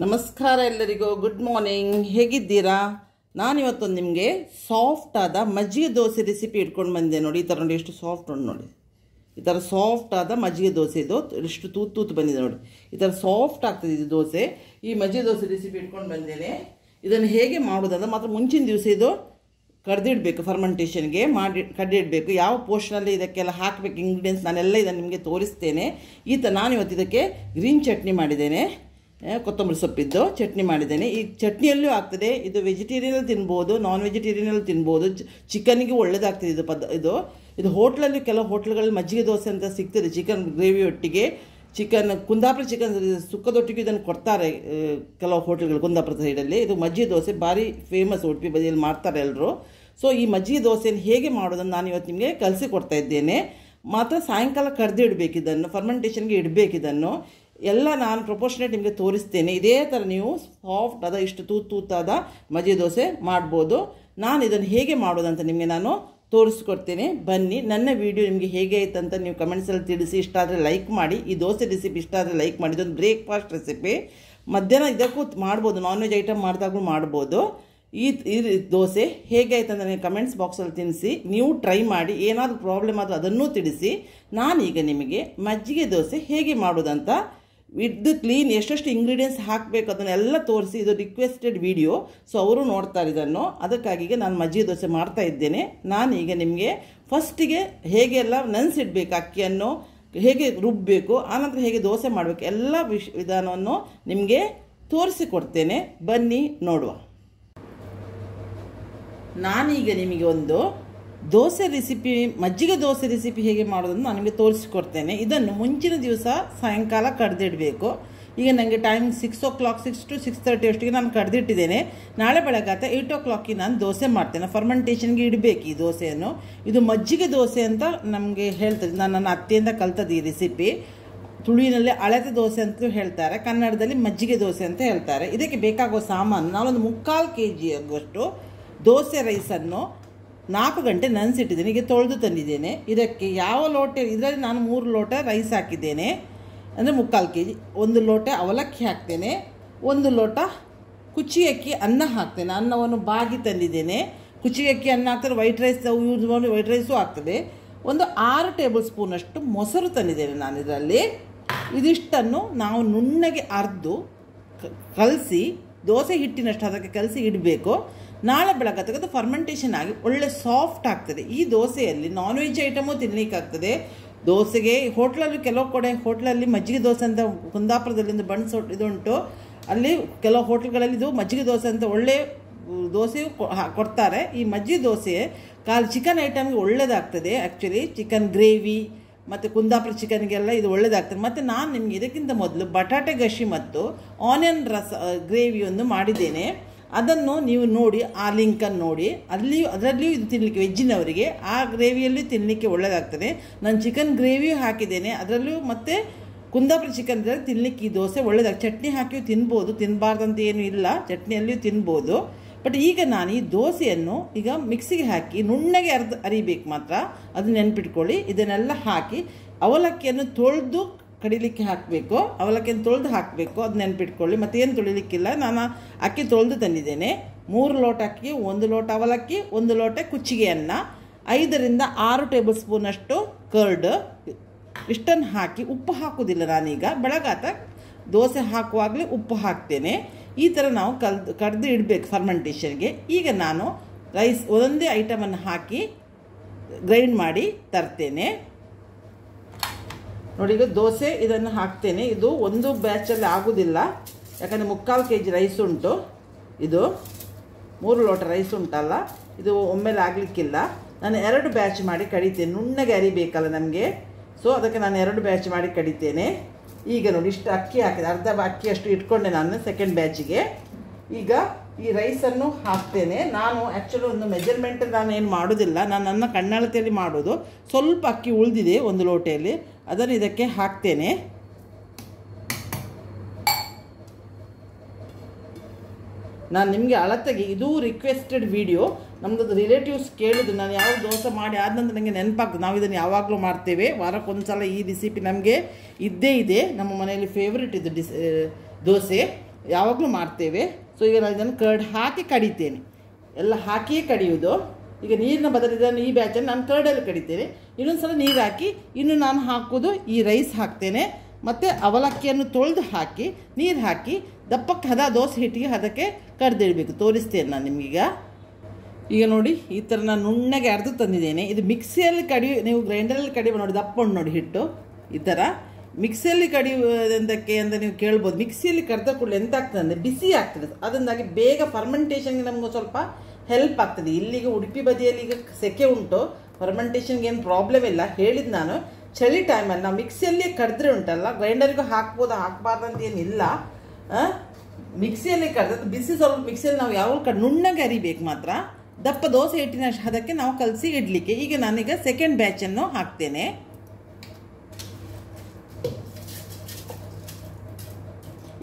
ನಮಸ್ಕಾರ ಎಲ್ಲರಿಗೂ. Good morning ಹೇಗಿದ್ದೀರಾ? ನಾನಿವತ್ತು ನಿಮಗೆ ಸಾಫ್ಟಾದ ಮಜ್ಜಿಗೆ ದೋಸೆ ರೆಸಿಪಿ ಇಟ್ಕೊಂಡು ಬಂದೆ ನೋಡಿ. ಈ ಥರ ನೋಡಿ, ಎಷ್ಟು ಸಾಫ್ಟ್ ಉಂಟು ನೋಡಿ. ಈ ಥರ ಸಾಫ್ಟ್ ಆದ ಮಜ್ಜಿಗೆ ದೋಸೆ ಇದು. ಎಷ್ಟು ತೂತು ತೂತು ಬಂದಿದೆ ನೋಡಿ. ಈ ಥರ ಸಾಫ್ಟ್ ಆಗ್ತದೆ ಇದು ದೋಸೆ. ಈ ಮಜ್ಜಿಗೆ ದೋಸೆ ರೆಸಿಪಿ ಇಟ್ಕೊಂಡು ಬಂದೇನೆ. ಇದನ್ನು ಹೇಗೆ ಮಾಡೋದಂದ್ರೆ ಮಾತ್ರ ಮುಂಚಿನ ದಿವಸ ಇದು ಕಡ್ದಿಡಬೇಕು ಫರ್ಮೆಂಟೇಷನ್ಗೆ ಮಾಡಿ ಕಡ್ದಿಡಬೇಕು. ಯಾವ ಪೋರ್ಷನಲ್ಲಿ ಇದಕ್ಕೆಲ್ಲ ಹಾಕಬೇಕು ಇಂಗ್ರೀಡಿಯೆಂಟ್ಸ್ ನಾನೆಲ್ಲ ಇದನ್ನು ನಿಮಗೆ ತೋರಿಸ್ತೇನೆ. ಈ ನಾನು ಇವತ್ತು ಇದಕ್ಕೆ ಗ್ರೀನ್ ಚಟ್ನಿ ಮಾಡಿದ್ದೇನೆ. ಕೊತ್ತಂಬರಿ ಸೊಪ್ಪಿದ್ದು, ಚಟ್ನಿ ಮಾಡಿದ್ದೇನೆ. ಈ ಚಟ್ನಿಯಲ್ಲೂ ಆಗ್ತದೆ, ಇದು ವೆಜಿಟೇರಿಯನಲ್ಲಿ ತಿನ್ಬೋದು ನಾನ್ ವೆಜಿಟೇರಿಯನಲ್ಲಿ ತಿನ್ಬೋದು ಚಿಕನ್ಗೆ ಒಳ್ಳೇದಾಗ್ತದೆ ಇದು ಪದ, ಇದು. ಇದು ಹೋಟ್ಲಲ್ಲಿ ಕೆಲವು ಹೋಟ್ಲುಗಳಲ್ಲಿ ಮಜ್ಜಿಗೆ ದೋಸೆ ಅಂತ ಸಿಗ್ತದೆ, ಚಿಕನ್ ಗ್ರೇವಿ ಒಟ್ಟಿಗೆ. ಚಿಕನ್, ಕುಂದಾಪುರ ಚಿಕನ್ ಸುಕ್ಕದೊಟ್ಟಿಗೆ ಇದನ್ನು ಕೊಡ್ತಾರೆ ಕೆಲವು ಹೋಟೆಲ್ಗಳು ಕುಂದಾಪುರ ಸೈಡಲ್ಲಿ. ಇದು ಮಜ್ಜಿಗೆ ದೋಸೆ, ಭಾರಿ ಫೇಮಸ್ ಉಡುಪಿ ಬದಿಯಲ್ಲಿ ಮಾಡ್ತಾರೆ ಎಲ್ಲರೂ ಸೊ ಈ ಮಜ್ಜಿಗೆ ದೋಸೆಯನ್ನು ಹೇಗೆ ಮಾಡೋದನ್ನು ನಾನು ಇವತ್ತು ನಿಮಗೆ ಕಲಸಿ ಕೊಡ್ತಾ ಇದ್ದೇನೆ. ಮಾತ್ರ ಸಾಯಂಕಾಲ ಕಡ್ದು ಇಡಬೇಕು ಇದನ್ನು ಫರ್ಮೆಂಟೇಷನ್ಗೆ ಇಡಬೇಕು ಇದನ್ನು. ಎಲ್ಲ ನಾನು ಪ್ರಪೋರ್ಷನೇಟ್ ನಿಮಗೆ ತೋರಿಸ್ತೇನೆ. ಇದೇ ಥರ ನೀವು ಸಾಫ್ಟ್ ಆದ, ಇಷ್ಟು ತೂತ್ ತೂತಾದ ಮಜ್ಜಿಗೆ ದೋಸೆ ಮಾಡ್ಬೋದು. ನಾನು ಇದನ್ನು ಹೇಗೆ ಮಾಡೋದಂತ ನಿಮಗೆ ನಾನು ತೋರಿಸ್ಕೊಡ್ತೇನೆ. ಬನ್ನಿ, ನನ್ನ ವಿಡಿಯೋ ನಿಮಗೆ ಹೇಗೆ ಆಯ್ತು ಅಂತ ನೀವು ಕಮೆಂಟ್ಸಲ್ಲಿ ತಿಳಿಸಿ. ಇಷ್ಟ ಆದರೆ ಲೈಕ್ ಮಾಡಿ. ಈ ದೋಸೆ ರೆಸಿಪಿ ಇಷ್ಟ ಆದರೆ ಲೈಕ್ ಮಾಡಿ. ಇದೊಂದು ಬ್ರೇಕ್ಫಾಸ್ಟ್ ರೆಸಿಪಿ ಮಧ್ಯಾಹ್ನ ಇದಕ್ಕೂ ಮಾಡ್ಬೋದು. ನಾನ್ ವೆಜ್ ಐಟಮ್ ಮಾಡಿದಾಗಲೂ ಮಾಡ್ಬೋದು. ಈ ಈ ದೋಸೆ ಹೇಗೆ ಆಯ್ತು ಅಂತ ನನಗೆ ಕಮೆಂಟ್ಸ್ ಬಾಕ್ಸಲ್ಲಿ ತಿನ್ನಿಸಿ ನೀವು ಟ್ರೈ ಮಾಡಿ. ಏನಾದರೂ ಪ್ರಾಬ್ಲಮ್ ಆದರೂ ಅದನ್ನೂ ತಿಳಿಸಿ. ನಾನೀಗ ನಿಮಗೆ ಮಜ್ಜಿಗೆ ದೋಸೆ ಹೇಗೆ ಮಾಡೋದಂತ ಇದು ಕ್ಲೀನ್ ಎಷ್ಟೆಷ್ಟು ಇಂಗ್ರೀಡಿಯೆಂಟ್ಸ್ ಹಾಕಬೇಕು ಅದನ್ನೆಲ್ಲ ತೋರಿಸಿ, ಇದು ರಿಕ್ವೆಸ್ಟೆಡ್ ವಿಡಿಯೋ ಸೊ ಅವರು ನೋಡ್ತಾರೆ ಇದನ್ನು ಅದಕ್ಕಾಗಿಗೆ ಈಗ ನಾನು ಮಜ್ಜಿಗೆ ದೋಸೆ ಮಾಡ್ತಾ ಇದ್ದೇನೆ. ನಾನೀಗ ನಿಮಗೆ ಫಸ್ಟಿಗೆ ಹೇಗೆಲ್ಲ ನೆನೆಸಿಡ್ಬೇಕು ಅಕ್ಕಿಯನ್ನು, ಹೇಗೆ ರುಬ್ಬಬೇಕು ಆನಂತರ ಹೇಗೆ ದೋಸೆ ಮಾಡಬೇಕು, ಎಲ್ಲ ವಿಶ್ ವಿಧಾನವನ್ನು ನಿಮಗೆ ತೋರಿಸಿಕೊಡ್ತೇನೆ ಬನ್ನಿ, ನೋಡುವ. ನಾನೀಗ ನಿಮಗೆ ಒಂದು ದೋಸೆ ರೆಸಿಪಿ ಮಜ್ಜಿಗೆ ದೋಸೆ ರೆಸಿಪಿ ಹೇಗೆ ಮಾಡೋದನ್ನು ನಾನು ನಿಮಗೆ ತೋರಿಸಿಕೊಡ್ತೇನೆ. ಇದನ್ನು ಮುಂಚಿನ ದಿವಸ ಸಾಯಂಕಾಲ ಕಡ್ದಿಡಬೇಕು. ಈಗ ನನಗೆ time six o'clock six to six thirty ಅಷ್ಟಿಗೆ ನಾನು ಕಡ್ದಿಟ್ಟಿದ್ದೇನೆ. ನಾಳೆ ಬೆಳಗಾತ ಏಯ್ಟ್ ಓ ಕ್ಲಾಕಿಗೆ ನಾನು ದೋಸೆ ಮಾಡ್ತೇನೆ. ಫರ್ಮೆಂಟೇಷನ್ಗೆ ಇಡಬೇಕು ಈ ದೋಸೆಯನ್ನು. ಇದು ಮಜ್ಜಿಗೆ ದೋಸೆ ಅಂತ ನಮಗೆ ಹೇಳ್ತದೆ. ನಾನು ನನ್ನ ಅತ್ತೆಯಿಂದ ಕಲ್ತದ್ದು ಈ ರೆಸಿಪಿ ತುಳುವಿನಲ್ಲಿ ಅಳತೆ ದೋಸೆ ಅಂತಲೂ ಹೇಳ್ತಾರೆ. ಕನ್ನಡದಲ್ಲಿ ಮಜ್ಜಿಗೆ ದೋಸೆ ಅಂತ ಹೇಳ್ತಾರೆ. ಇದಕ್ಕೆ ಬೇಕಾಗುವ ಸಾಮಾನು ನಾನೊಂದು ಮುಕ್ಕಾಲು ಕೆ ಜಿ ಆಗುವಷ್ಟು ದೋಸೆ ರೈಸನ್ನು ನಾಲ್ಕು ಗಂಟೆ ನೆನೆಸಿಟ್ಟಿದ್ದೇನೆ ಈಗ ತೊಳೆದು ತಂದಿದ್ದೇನೆ. ಇದಕ್ಕೆ ಯಾವ ಲೋಟ, ಇದರಲ್ಲಿ ನಾನು ಮೂರು ಲೋಟ ರೈಸ್ ಹಾಕಿದ್ದೇನೆ. ಅಂದರೆ ಮುಕ್ಕಾಲು ಕೆ ಜಿ. ಒಂದು ಲೋಟ ಅವಲಕ್ಕಿ ಹಾಕ್ತೇನೆ. ಒಂದು ಲೋಟ ಕುಚ್ಚಿ ಅಕ್ಕಿ ಅನ್ನ ಹಾಕ್ತೇನೆ. ಅನ್ನವನ್ನು ಬಾಗಿ ತಂದಿದ್ದೇನೆ. ಕುಚ್ಚಿ ಅಕ್ಕಿ ಅನ್ನ ಹಾಕ್ತಾರೆ, ವೈಟ್ ರೈಸ್ ಯೂಸ್ ಮಾಡಿ ವೈಟ್ ರೈಸು ಆಗ್ತದೆ ಒಂದು ಆರು ಟೇಬಲ್ ಸ್ಪೂನಷ್ಟು ಮೊಸರು ತಂದಿದ್ದೇನೆ ನಾನು ಇದರಲ್ಲಿ. ಇದಿಷ್ಟನ್ನು ನಾವು ನುಣ್ಣಗೆ ಅರ್ದು ಕಲಸಿ, ದೋಸೆ ಹಿಟ್ಟಿನಷ್ಟು ಅದಕ್ಕೆ ಕಲಸಿ ಇಡಬೇಕು. ನಾಳೆ ಬೆಳಗ್ಗೆ ಅದು ಫರ್ಮೆಂಟೇಷನ್ ಆಗಿ ಒಳ್ಳೆ ಸಾಫ್ಟ್ ಆಗ್ತದೆ. ಈ ದೋಸೆಯಲ್ಲಿ ನಾನ್ ವೆಜ್ ಐಟಮು ತಿನ್ನಲಿಕ್ಕಾಗ್ತದೆ ದೋಸೆಗೆ ಹೋಟ್ಲಲ್ಲಿ ಕೆಲವು ಕಡೆ ಹೋಟ್ಲಲ್ಲಿ ಮಜ್ಜಿಗೆ ದೋಸೆ ಅಂತ ಕುಂದಾಪುರದಲ್ಲಿಂದ ಬಣ್ಸ್ ಇದುಂಟು. ಅಲ್ಲಿ ಕೆಲವು ಹೋಟ್ಲ್ಗಳಲ್ಲಿ ಇದು ಮಜ್ಜಿಗೆ ದೋಸೆ ಅಂತ ಒಳ್ಳೆ ದೋಸೆಯು ಕೊಡ್ತಾರೆ. ಈ ಮಜ್ಜಿಗೆ ದೋಸೆ ಕಾಲು ಚಿಕನ್ ಐಟಮ್ಗೆ ಒಳ್ಳೆಯದಾಗ್ತದೆ ಆ್ಯಕ್ಚುಲಿ ಚಿಕನ್ ಗ್ರೇವಿ ಮತ್ತು ಕುಂದಾಪುರ ಚಿಕನ್ಗೆಲ್ಲ ಇದು ಒಳ್ಳೆಯದಾಗ್ತದೆ ಮತ್ತು ನಾನು ನಿಮಗೆ ಇದಕ್ಕಿಂತ ಮೊದಲು ಬಟಾಟೆ ಗಶಿ ಮತ್ತು ಆನಿಯನ್ ರಸ ಗ್ರೇವಿಯೊಂದು ಮಾಡಿದ್ದೇನೆ. ಅದನ್ನು ನೀವು ನೋಡಿ, ಆ ಲಿಂಕನ್ನು ನೋಡಿ. ಅಲ್ಲಿಯೂ, ಅದರಲ್ಲಿಯೂ ಇದು ತಿನ್ನಲಿಕ್ಕೆ ವೆಜ್ಜಿನವರಿಗೆ ಆ ಗ್ರೇವಿಯಲ್ಲಿ ತಿನ್ನಲಿಕ್ಕೆ ಒಳ್ಳೆಯದಾಗ್ತದೆ ನಾನು ಚಿಕನ್ ಗ್ರೇವಿಯೂ ಹಾಕಿದ್ದೇನೆ. ಅದರಲ್ಲೂ ಮತ್ತು ಕುಂದಾಪುರ ಚಿಕನ್ ತಿನ್ನಲಿಕ್ಕೆ ಈ ದೋಸೆ ಒಳ್ಳೆಯದಾಗ ಚಟ್ನಿ ಹಾಕಿಯೂ ತಿನ್ಬೋದು ತಿನ್ನಬಾರ್ದಂತ ಏನೂ ಇಲ್ಲ. ಚಟ್ನಿಯಲ್ಲಿಯೂ ತಿನ್ಬೋದು. ಬಟ್ ಈಗ ನಾನು ಈ ದೋಸೆಯನ್ನು ಈಗ ಮಿಕ್ಸಿಗೆ ಹಾಕಿ, ನುಣ್ಣಗೆ ಅರ್ಧ ಅರಿಬೇಕು ಮಾತ್ರ. ಅದು ನೆನ್ಪಿಟ್ಕೊಳ್ಳಿ. ಇದನ್ನೆಲ್ಲ ಹಾಕಿ, ಅವಲಕ್ಕಿಯನ್ನು ತೊಳೆದು ಕಡಿಲಿಕ್ಕೆ ಹಾಕಬೇಕು, ಅವಲಕ್ಕಿಯನ್ನು ತೊಳೆದು ಹಾಕಬೇಕು ಅದು ನೆನ್ಪಿಟ್ಕೊಳ್ಳಿ. ಮತ್ತೇನು ತೊಳಿಲಿಕ್ಕಿಲ್ಲ, ನಾನು ಅಕ್ಕಿ ತೊಳೆದು ತಂದಿದ್ದೇನೆ. ಮೂರು ಲೋಟ ಅಕ್ಕಿ, ಒಂದು ಲೋಟ ಅವಲಕ್ಕಿ, ಒಂದು ಲೋಟ ಕುಚ್ಚಿಗೆ ಅನ್ನ, ಐದರಿಂದ ಆರು ಟೇಬಲ್ ಸ್ಪೂನಷ್ಟು ಕರ್ಡ್. ಇಷ್ಟನ್ನು ಹಾಕಿ ಉಪ್ಪು ಹಾಕೋದಿಲ್ಲ ನಾನೀಗ. ಬೆಳಗಾತ ದೋಸೆ ಹಾಕುವಾಗಲೇ ಉಪ್ಪು ಹಾಕ್ತೇನೆ. ಈ ಥರ ನಾವು ಕಲ್ದು, ಕಡ್ದು ಇಡಬೇಕು ಫರ್ಮೆಂಟೇಷನ್ಗೆ. ಈಗ ನಾನು ರೈಸ್ ಒಂದೊಂದೇ ಐಟಮನ್ನು ಹಾಕಿ ಗ್ರೈಂಡ್ ಮಾಡಿ ತರ್ತೇನೆ. ನೋಡಿ, ಈಗ ದೋಸೆ ಇದನ್ನು ಹಾಕ್ತೇನೆ. ಇದು ಒಂದು ಬ್ಯಾಚಲ್ಲಿ ಆಗೋದಿಲ್ಲ. ಯಾಕಂದರೆ ಮುಕ್ಕಾಲು ಕೆ ಜಿ ರೈಸ್ ಉಂಟು. ಇದು ಮೂರು ಲೋಟ ರೈಸ್ ಉಂಟಲ್ಲ. ಇದು ಒಮ್ಮೆಲೆ ಆಗಲಿಕ್ಕಿಲ್ಲ. ನಾನು ಎರಡು ಬ್ಯಾಚ್ ಮಾಡಿ ಕಡಿತೇನೆ. ನುಣ್ಣಗೆ ಅರಿಬೇಕಲ್ಲ ನಮಗೆ. ಸೊ ಅದಕ್ಕೆ ನಾನು ಎರಡು ಬ್ಯಾಚ್ ಮಾಡಿ ಕಡಿತೇನೆ. ಈಗ ನೋಡಿ, ಇಷ್ಟು ಅಕ್ಕಿ ಹಾಕಿದೆ. ಅರ್ಧ ಅಕ್ಕಿ ಅಷ್ಟು ಇಟ್ಕೊಂಡೆ ನಾನು ಸೆಕೆಂಡ್ ಬ್ಯಾಚಿಗೆ ಈಗ ಈ ರೈಸನ್ನು ಹಾಕ್ತೇನೆ. ನಾನು ಆ್ಯಕ್ಚುಲಿ ಒಂದು ಮೆಜರ್ಮೆಂಟ್ ನಾನು ಏನು ಮಾಡೋದಿಲ್ಲ. ನಾನು ನನ್ನ ಕಣ್ಣಳತೆಯಲ್ಲಿ ಮಾಡೋದು. ಸ್ವಲ್ಪ ಅಕ್ಕಿ ಉಳಿದಿದೆ ಒಂದು ಲೋಟೆಯಲ್ಲಿ. ಅದನ್ನು ಇದಕ್ಕೆ ಹಾಕ್ತೇನೆ. ನಾನು ನಿಮಗೆ ಅಳತೆಗೆ ಇದು ರಿಕ್ವೆಸ್ಟೆಡ್ ವಿಡಿಯೋ ನಮ್ಮದು ರಿಲೇಟಿವ್ಸ್ ಕೇಳಿದ್ರು, ನಾನು ಯಾವ ದೋಸೆ ಮಾಡಿ ಆದ ನಂತರ ನನಗೆ ನೆನಪಾಗ್ತದೆ. ನಾವು ಇದನ್ನು ಯಾವಾಗಲೂ ಮಾಡ್ತೇವೆ. ವಾರಕ್ಕೊಂದು ಸಲ ಈ ರೆಸಿಪಿ ನಮಗೆ ಇದ್ದೇ ಇದೆ. ನಮ್ಮ ಮನೆಯಲ್ಲಿ ಫೇವ್ರೆಟ್ ಇದು ಡಿಸ್ ದೋಸೆ. ಯಾವಾಗಲೂ ಮಾಡ್ತೇವೆ. ಸೊ ಈಗ ನಾನು ಇದನ್ನು ಕರ್ಡ್ ಹಾಕಿ ಕಡಿತೇನೆ. ಎಲ್ಲ ಹಾಕಿಯೇ ಕಡಿಯೋದು ಈಗ ನೀರಿನ ಬದಲು ಇದನ್ನು ಈ ಬ್ಯಾಚನ್ನು ನಾನು ಕರ್ಡಲ್ಲಿ ಕಡಿತೇನೆ. ಇನ್ನೊಂದು ಸಲ ನೀರು ಹಾಕಿ, ಇನ್ನು ನಾನು ಹಾಕೋದು ಈ ರೈಸ್ ಹಾಕ್ತೇನೆ. ಮತ್ತು ಅವಲಕ್ಕಿಯನ್ನು ತೊಳೆದು ಹಾಕಿ, ನೀರು ಹಾಕಿ, ದಪ್ಪಕ್ಕೆ ಹದ, ದೋಸೆ ಹಿಟ್ಟಿಗೆ ಹದಕ್ಕೆ ಕಡ್ದಿಡಬೇಕು ತೋರಿಸ್ತೇನೆ ನಾನು ನಿಮಗೀಗ. ಈಗ ನೋಡಿ, ಈ ಥರ ನಾನು ನುಣ್ಣಗೆ ಅರ್ದು ತಂದಿದ್ದೇನೆ. ಇದು ಮಿಕ್ಸಿಯಲ್ಲಿ ಕಡಿ ನೀವು ಗ್ರೈಂಡರಲ್ಲಿ ಕಡಿಮೆ ನೋಡಿ ದಪ್ಪ ನೋಡಿ ಹಿಟ್ಟು, ಈ ಥರ ಮಿಕ್ಸಿಯಲ್ಲಿ ಕಡಿಯೋದಕ್ಕೆ ಅಂತ ನೀವು ಕೇಳ್ಬೋದು. ಮಿಕ್ಸಿಯಲ್ಲಿ ಕರೆದ ಕೂಡಲೇ ಎಂತ ಆಗ್ತದೆ ಅಂದರೆ ಬಿಸಿ ಆಗ್ತದೆ. ಅದರಿಂದಾಗಿ ಬೇಗ ಫರ್ಮೆಂಟೇಷನ್ಗೆ ನಮಗೆ ಸ್ವಲ್ಪ ಹೆಲ್ಪ್ ಆಗ್ತದೆ. ಇಲ್ಲಿಗೆ ಉಡುಪಿ ಬದಿಯಲ್ಲಿ ಈಗ ಸೆಕೆ ಉಂಟು. ಫರ್ಮೆಂಟೇಷನ್ಗೆ ಏನು ಪ್ರಾಬ್ಲಮ್ ಇಲ್ಲ. ಹೇಳಿದ್ದು ನಾನು, ಚಳಿ ಟೈಮಲ್ಲಿ ನಾವು ಮಿಕ್ಸಿಯಲ್ಲಿ ಕಡಿದ್ರೆ ಉಂಟಲ್ಲ ಗ್ರೈಂಡರ್ಗೂ ಹಾಕ್ಬೋದು, ಹಾಕ್ಬಾರ್ದು ಅಂತ ಏನಿಲ್ಲ? ಮಿಕ್ಸಿಯಲ್ಲಿ ಕಡ್ದು ಬಿಸಿ ಸ್ವಲ್ಪ ಮಿಕ್ಸಿಯಲ್ಲಿ ನಾವು ಯಾವ ಕಡೆ ನುಣ್ಣಗೆ ಅರಿಬೇಕು ಮಾತ್ರ. ದಪ್ಪ ದೋಸೆ ಹಿಟ್ಟಿನ ಅದಕ್ಕೆ ನಾವು ಕಲಸಿ ಇಡಲಿಕ್ಕೆ. ಈಗ ನಾನೀಗ ಸೆಕೆಂಡ್ ಬ್ಯಾಚನ್ನು ಹಾಕ್ತೇನೆ.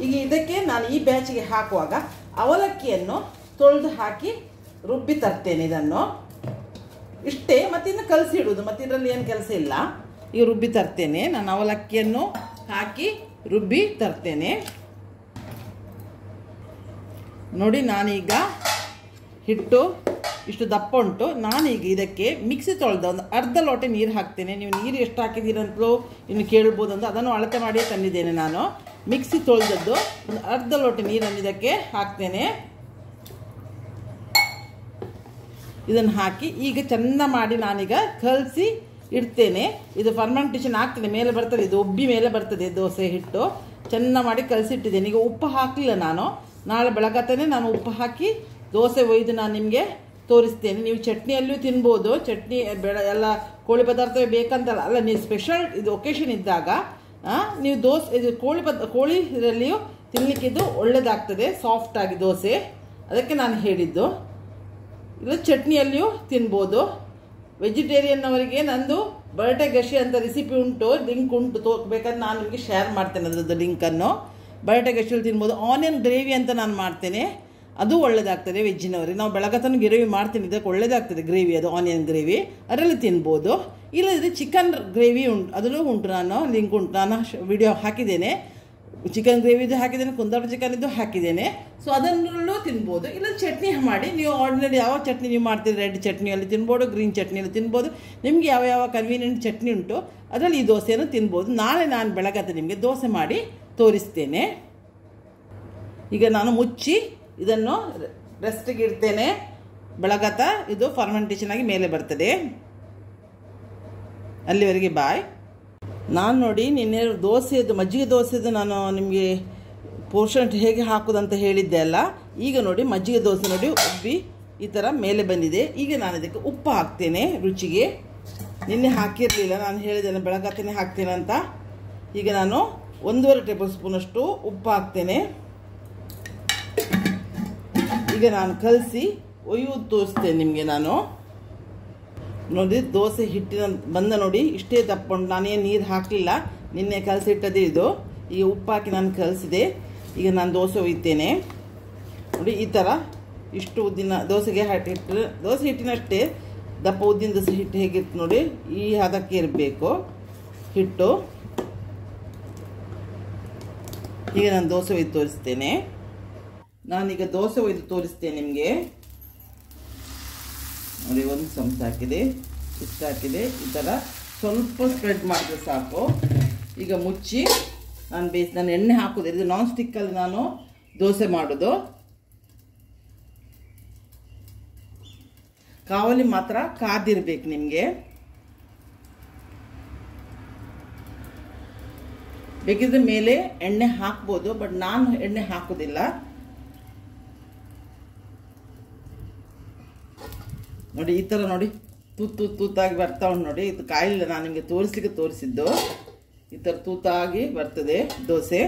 ಈಗ ಇದಕ್ಕೆ ನಾನು ಈ ಬ್ಯಾಚಿಗೆ ಹಾಕುವಾಗ ಅವಲಕ್ಕಿಯನ್ನು ತೊಳೆದು ಹಾಕಿ ರುಬ್ಬಿ ತರ್ತೇನೆ ಇದನ್ನು. ಇಷ್ಟೇ ಮತ್ತಿನ್ನು ಕಲಸಿ ಇಡುವುದು ಮತ್ತೆ ಇದರಲ್ಲಿ ಏನು ಕೆಲಸ ಇಲ್ಲ. ಈಗ ರುಬ್ಬಿ ತರ್ತೇನೆ. ನಾನು ಅವಲಕ್ಕಿಯನ್ನು ಹಾಕಿ ರುಬ್ಬಿ ತರ್ತೇನೆ. ನೋಡಿ, ನಾನೀಗ ಹಿಟ್ಟು ಇಷ್ಟು ದಪ್ಪ ಉಂಟು. ನಾನೀಗ ಇದಕ್ಕೆ ಮಿಕ್ಸಿ ತೊಳೆದ ಒಂದು ಅರ್ಧ ಲೋಟೆ ನೀರು ಹಾಕ್ತೇನೆ. ನೀವು ನೀರು ಎಷ್ಟು ಹಾಕಿದ್ದೀರಂತಲೂ ಇನ್ನು ಕೇಳ್ಬೋದು ಅಂತ ಅದನ್ನು ಅಳತೆ ಮಾಡಿಯೇ ತಂದಿದ್ದೇನೆ ನಾನು. ಮಿಕ್ಸಿ ತೊಳೆದದ್ದು ಒಂದು ಅರ್ಧ ಲೋಟೆ ನೀರನ್ನು ಇದಕ್ಕೆ ಹಾಕ್ತೇನೆ. ಇದನ್ನು ಹಾಕಿ ಈಗ ಚೆಂದ ಮಾಡಿ ನಾನೀಗ ಕಲಸಿ ಇಡ್ತೇನೆ. ಇದು ಫರ್ಮೆಂಟೇಷನ್ ಆಗ್ತದೆ, ಮೇಲೆ ಬರ್ತದೆ, ಇದು ಒಬ್ಬಿ ಮೇಲೆ ಬರ್ತದೆ ದೋಸೆ ಹಿಟ್ಟು. ಚೆಂದ ಮಾಡಿ ಕಲಸಿಟ್ಟಿದ್ದೇನೆ ಈಗ ಉಪ್ಪು ಹಾಕಲಿಲ್ಲ ನಾನು. ನಾಳೆ ಬೆಳಗತ್ತೇ ನಾನು ಉಪ್ಪು ಹಾಕಿ ದೋಸೆ ಒಯ್ದು ನಾನು ನಿಮಗೆ ತೋರಿಸ್ತೇನೆ. ನೀವು ಚಟ್ನಿಯಲ್ಲೂ ತಿನ್ಬೋದು. ಚಟ್ನಿ ಬೆಳ ಎಲ್ಲ ಕೋಳಿ ಪದಾರ್ಥವೇ ಬೇಕಂತಲ್ಲ. ಅಲ್ಲ, ನೀವು ಸ್ಪೆಷಲ್ ಇದು ಒಕೇಶನ್ ಇದ್ದಾಗ ನೀವು ದೋಸೆ, ಇದು ಕೋಳಿ ಪದ ಕೋಳಿ ಇದರಲ್ಲಿಯೂ ತಿನ್ನಲಿಕ್ಕಿದ್ದು ಒಳ್ಳೆಯದಾಗ್ತದೆ ಸಾಫ್ಟಾಗಿ ದೋಸೆ. ಅದಕ್ಕೆ ನಾನು ಹೇಳಿದ್ದು. ಇಲ್ಲ ಚಟ್ನಿಯಲ್ಲಿಯೂ ತಿನ್ಬೋದು. ವೆಜಿಟೇರಿಯನ್ ಅವರಿಗೆ ನಂದು ಬರಟೆ ಗಶಿ ಅಂತ ರೆಸಿಪಿ ಉಂಟು ಲಿಂಕ್ ಉಂಟು ತೋ ನಾನು ನಿಮಗೆ ಶೇರ್ ಮಾಡ್ತೇನೆ ಅದರದ್ದು ಲಿಂಕನ್ನು ಬರಟೆ ಗಶಿಯಲ್ಲಿ ತಿನ್ಬೋದು. ಆನಿಯನ್ ಗ್ರೇವಿ ಅಂತ ನಾನು ಮಾಡ್ತೇನೆ. ಅದು ಒಳ್ಳೆಯದಾಗ್ತದೆ ವೆಜ್ಜಿನವರಿಗೆ. ನಾವು ಬೆಳಗತನ ಗ್ರೇವಿ ಮಾಡ್ತೀನಿ. ಇದಕ್ಕೆ ಒಳ್ಳೆಯದಾಗ್ತದೆ ಗ್ರೇವಿ ಅದು ಆನಿಯನ್ ಗ್ರೇವಿ ಅದರಲ್ಲಿ ತಿನ್ಬೋದು. ಇಲ್ಲದಿದ್ದರೆ ಚಿಕನ್ ಗ್ರೇವಿ ಉಂಟು. ಅದರಲ್ಲೂ ಉಂಟು. ನಾನು ಲಿಂಕ್ ಉಂಟು. ನಾನು ವಿಡಿಯೋ ಹಾಕಿದ್ದೇನೆ. ಚಿಕನ್ ಗ್ರೇವಿದು ಹಾಕಿದ್ದೇನೆ, ಕುಂದಾಪುರ ಚಿಕನ್ ಇದು ಹಾಕಿದ್ದೇನೆ. ಸೊ ಅದನ್ನು ತಿನ್ಬೋದು. ಇಲ್ಲ, ಚಟ್ನಿ ಮಾಡಿ, ನೀವು ಆರ್ಡಿನರಿ ಯಾವ ಚಟ್ನಿ ನೀವು ಮಾಡ್ತೀರಿ? ರೆಡ್ ಚಟ್ನಿಯಲ್ಲಿ ತಿನ್ಬೋದು ಗ್ರೀನ್ ಚಟ್ನಿಯಲ್ಲಿ ತಿನ್ಬೋದು. ನಿಮಗೆ ಯಾವ ಯಾವ ಕನ್ವೀನಿಯಂಟ್ ಚಟ್ನಿ ಉಂಟು, ಅದರಲ್ಲಿ ಈ ದೋಸೆಯನ್ನು ತಿನ್ಬೋದು. ನಾಳೆ ನಾನು ಬೆಳಗತ್ತೆ ನಿಮಗೆ ದೋಸೆ ಮಾಡಿ ತೋರಿಸ್ತೇನೆ. ಈಗ ನಾನು ಮುಚ್ಚಿ ಇದನ್ನು ರೆಸ್ಟಿಗೆ ಇಡ್ತೇನೆ. ಬೆಳಗತ್ತ ಇದು ಫರ್ಮೆಂಟೇಷನ್ ಆಗಿ ಮೇಲೆ ಬರ್ತದೆ. ಅಲ್ಲಿವರೆಗೆ ಬಾಯ್ ನಾನು ನೋಡಿ ನಿನ್ನೆ ದೋಸೆದು, ಮಜ್ಜಿಗೆ ದೋಸೆದು ನಾನು ನಿಮಗೆ ಪೋರ್ಷನ್ ಹೇಗೆ ಹಾಕೋದಂತ ಹೇಳಿದ್ದೆ ಅಲ್ಲ? ಈಗ ನೋಡಿ ಮಜ್ಜಿಗೆ ದೋಸೆ ನೋಡಿ ಉಬ್ಬಿ ಈ ಥರ ಮೇಲೆ ಬಂದಿದೆ. ಈಗ ನಾನು ಇದಕ್ಕೆ ಉಪ್ಪು ಹಾಕ್ತೇನೆ ರುಚಿಗೆ. ನಿನ್ನೆ ಹಾಕಿರಲಿಲ್ಲ, ನಾನು ಹೇಳಿದ್ದೇನೆ ಬೆಳಗಾತನೇ ಹಾಕ್ತೇನೆ ಅಂತ. ಈಗ ನಾನು ಒಂದೂವರೆ ಟೇಬಲ್ ಸ್ಪೂನಷ್ಟು ಉಪ್ಪು ಹಾಕ್ತೇನೆ. ಈಗ ನಾನು ಕಲಸಿ, ಒಯ್ಯುವುದು ತೋರಿಸ್ತೇನೆ ನಿಮಗೆ ನಾನು. ನೋಡಿ, ದೋಸೆ ಹಿಟ್ಟಿನ ಬಂದ ನೋಡಿ, ಇಷ್ಟೇ ಉಂಟು ನಾನೇನು ನೀರು ಹಾಕಲಿಲ್ಲ, ನಿನ್ನೆ ಕಲಸಿಟ್ಟದೇ ಇದು. ಈಗ ಉಪ್ಪು ಹಾಕಿ ನಾನು ಕಲಸಿದೆ. ಈಗ ನಾನು ದೋಸೆ ಒಯ್ತೇನೆ. ನೋಡಿ, ಈ ಥರ ಇಷ್ಟು ಉದ್ದಿನ ದೋಸೆಗೆ ಹಿಟ್ಟು ದೋಸೆ ಹಿಟ್ಟಿನಷ್ಟೇ. ದಪ್ಪ ಉದ್ದಿನ ದೋಸೆ ಹಿಟ್ಟು ಹೇಗಿತ್ತು ನೋಡಿ, ಈ ಹದಕ್ಕೆ ಇರಬೇಕು ಹಿಟ್ಟು. ಈಗ ನಾನು ದೋಸೆ ಒಯ್ದು ತೋರಿಸ್ತೇನೆ. ನಾನೀಗ ದೋಸೆ ಒಯ್ದು ತೋರಿಸ್ತೇನೆ ನಿಮಗೆ. ನೋಡಿ ಒಂದು ಚಮಚ ಹಾಕಿದೆ ಇಷ್ಟು ಹಾಕಿದೆ, ಈ ಥರ ಸ್ವಲ್ಪ ಸ್ಪ್ರೆಡ್ ಮಾಡಿದ್ರೆ ಸಾಕು. ಈಗ ಮುಚ್ಚಿ ನಾನು ಬೇಯಿಸಿ ನಾನು ಎಣ್ಣೆ ಹಾಕೋದು, ಇದು ನಾನ್ ಸ್ಟಿಕ್ಕಲ್ಲಿ ನಾನು ದೋಸೆ ಮಾಡೋದು. ಕಾವಲಿ ಮಾತ್ರ ಕಾದಿರ್ಬೇಕು ನಿಮಗೆ. ಬೇಕಿದ್ರೆ ಮೇಲೆ ಎಣ್ಣೆ ಹಾಕ್ಬೋದು, ಬಟ್ ನಾನು ಎಣ್ಣೆ ಹಾಕೋದಿಲ್ಲ. ನೋಡಿ, ಈ ಥರ ನೋಡಿ. ತೂತು, ತೂತ್, ತೂತಾಗಿ ಬರ್ತಾ ಉಂಟು ನೋಡಿ. ಇದು ಕಾಯಿಲ್ಲ ನಾನು ನಿಮಗೆ ತೋರಿಸ್ಲಿಕ್ಕೆ ತೋರಿಸಿದ್ದು. ಈ ಥರ ತೂತಾಗಿ ಬರ್ತದೆ ದೋಸೆ.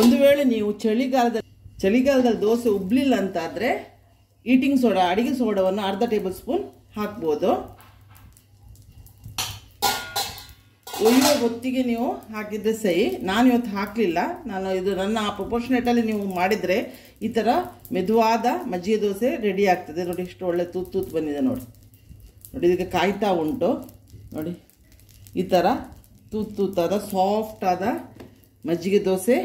ಒಂದು ವೇಳೆ ನೀವು ಚಳಿಗಾಲದಲ್ಲಿ ಚಳಿಗಾಲದಲ್ಲಿ ದೋಸೆ ಉಬ್ಲಿಲ್ಲ ಅಂತಾದರೆ ಈಟಿಂಗ್ ಸೋಡಾ ಅಡಿಗೆ ಸೋಡಾವನ್ನು ಅರ್ಧ ಟೇಬಲ್ ಸ್ಪೂನ್ ಹಾಕ್ಬೋದು. ಒಯ್ಯುವ ಹೊತ್ತಿಗೆ ನೀವು ಹಾಕಿದ್ರೆ ಸಹಿ ನಾನು ಇವತ್ತು ಹಾಕಲಿಲ್ಲ. ನಾನು ಇದು ನನ್ನ ಆ ಪ್ರೊಪೋರ್ಷನೇಟಲ್ಲಿ ನೀವು ಮಾಡಿದರೆ ಈ ಥರ ಮೆದುವಾದ ಮಜ್ಜಿಗೆ ದೋಸೆ ರೆಡಿ ಆಗ್ತದೆ. ನೋಡಿ ಇಷ್ಟು ಒಳ್ಳೆ ತೂತು ತೂತು ಬಂದಿದೆ ನೋಡಿ. ನೋಡಿ ಇದಕ್ಕೆ ಕಾಯ್ತಾ ಉಂಟು. ನೋಡಿ ಈ ಥರ ತೂತು ತೂತಾದ ಸಾಫ್ಟಾದ ಮಜ್ಜಿಗೆ ದೋಸೆ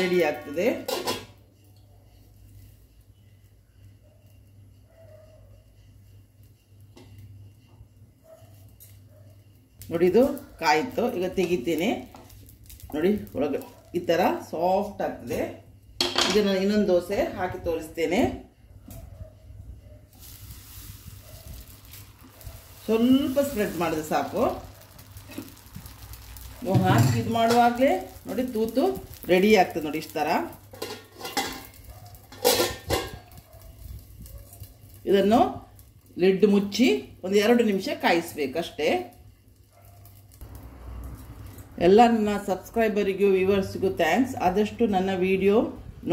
ರೆಡಿ ಆಗ್ತದೆ. ನೋಡಿ ಇದು ಕಾಯಿತು. ಈಗ ತೆಗಿತೀನಿ. ನೋಡಿ ಒಳಗೆ ಈ ಥರ ಸಾಫ್ಟ್ ಆಗ್ತದೆ. ಈಗ ನಾನು ಇನ್ನೊಂದು ದೋಸೆ ಹಾಕಿ ತೋರಿಸ್ತೇನೆ. ಸ್ವಲ್ಪ ಸ್ಪ್ರೆಡ್ ಮಾಡಿದ್ರೆ ಸಾಕು. ನೀವು ಹಾಕಿ, ಇದು ಮಾಡುವಾಗಲೇ ನೋಡಿ ತೂತು ರೆಡಿ ಆಗ್ತದೆ ನೋಡಿ ಇಷ್ಟು ಥರ ಇದನ್ನು ಲಿಡ್ ಮುಚ್ಚಿ ಒಂದು ಎರಡು ನಿಮಿಷ ಕಾಯಿಸ್ಬೇಕಷ್ಟೇ ಎಲ್ಲ ನನ್ನ ಸಬ್ಸ್ಕ್ರೈಬರಿಗೂ ವ್ಯೂವರ್ಸ್ಗೂ ಥ್ಯಾಂಕ್ಸ್ ಆದಷ್ಟು ನನ್ನ ವಿಡಿಯೋ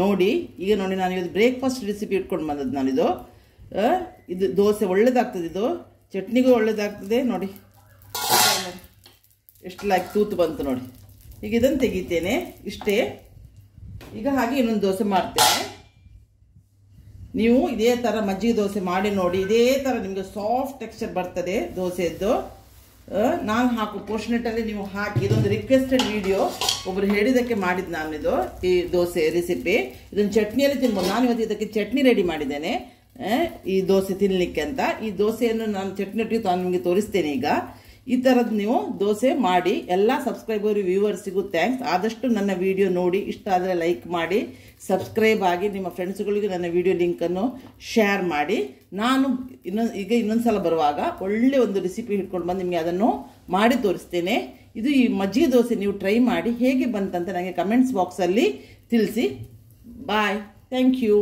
ನೋಡಿ, ಈಗ ನೋಡಿ ನಾನು ಇವತ್ತು ಬ್ರೇಕ್ಫಾಸ್ಟ್ ರೆಸಿಪಿ ಇಟ್ಕೊಂಡು ಬಂದದ್ದು ನಾನಿದು. ಇದು ದೋಸೆ ಒಳ್ಳೇದಾಗ್ತದೆ ಇದು. ಚಟ್ನಿಗೂ ಒಳ್ಳೇದಾಗ್ತದೆ, ನೋಡಿ. ಎಷ್ಟು ಲಾಕ್ ತೂತು ಬಂತು ನೋಡಿ. ಈಗ ಇದನ್ನು ತೆಗಿತೇನೆ, ಇಷ್ಟೇ. ಈಗ ಹಾಗೆ ಇನ್ನೊಂದು ದೋಸೆ ಮಾಡ್ತೇನೆ. ನೀವು ಇದೇ ಥರ ಮಜ್ಜಿಗೆ ದೋಸೆ ಮಾಡಿ ನೋಡಿ, ಇದೇ ಥರ ನಿಮಗೆ ಸಾಫ್ಟ್ ಟೆಕ್ಸ್ಚರ್ ಬರ್ತದೆ ದೋಸೆದ್ದು. ನಾನು ಹಾಕು ಪೋರ್ಷನೆಟಲ್ಲಿ ನೀವು ಹಾಕಿ, ಇದೊಂದು ರಿಕ್ವೆಸ್ಟೆಡ್ ವಿಡಿಯೋ ಒಬ್ಬರು ಹೇಳಿದ್ದಕ್ಕೆ ಮಾಡಿದ್ದು ನಾನು ಇದು, ಈ ದೋಸೆ ರೆಸಿಪಿ ಇದನ್ನು ಚಟ್ನಿಯಲ್ಲಿ ತಿನ್ಬೋದು. ನಾನು ಇವತ್ತು ಇದಕ್ಕೆ ಚಟ್ನಿ ರೆಡಿ ಮಾಡಿದ್ದೇನೆ. ಈ ದೋಸೆ ತಿನ್ನಲಿಕ್ಕೆ ಅಂತ. ಈ ದೋಸೆಯನ್ನು ನಾನು ಚಟ್ನಿ ಒಟ್ಟಿಗೆ ನಾನು ನಿಮಗೆ ತೋರಿಸ್ತೇನೆ ಈಗ. ಈ ಥರದ್ದು ನೀವು ದೋಸೆ ಮಾಡಿ ಎಲ್ಲ ಸಬ್ಸ್ಕ್ರೈಬರ್ ವ್ಯೂವರ್ಸಿಗೂ ಥ್ಯಾಂಕ್ಸ್ ಆದಷ್ಟು ನನ್ನ ವಿಡಿಯೋ ನೋಡಿ, ಇಷ್ಟ ಆದರೆ ಲೈಕ್ ಮಾಡಿ ಸಬ್ಸ್ಕ್ರೈಬ್ ಆಗಿ ನಿಮ್ಮ ಫ್ರೆಂಡ್ಸ್ಗಳಿಗೆ ನನ್ನ ವಿಡಿಯೋ ಲಿಂಕನ್ನು ಶೇರ್ ಮಾಡಿ. ನಾನು ಇನ್ನೊಂದು ಈಗ ಇನ್ನೊಂದು ಸಲ ಬರುವಾಗ ಒಳ್ಳೆ ಒಂದು ರೆಸಿಪಿ ಹಿಡ್ಕೊಂಡು ಬಂದು ನಿಮಗೆ ಅದನ್ನು ಮಾಡಿ ತೋರಿಸ್ತೇನೆ. ಇದು ಈ ಮಜ್ಜಿಗೆ ದೋಸೆ ನೀವು ಟ್ರೈ ಮಾಡಿ ಹೇಗೆ ಬಂತಂತ ನನಗೆ ಕಮೆಂಟ್ಸ್ ಬಾಕ್ಸಲ್ಲಿ ತಿಳಿಸಿ. Bye thank you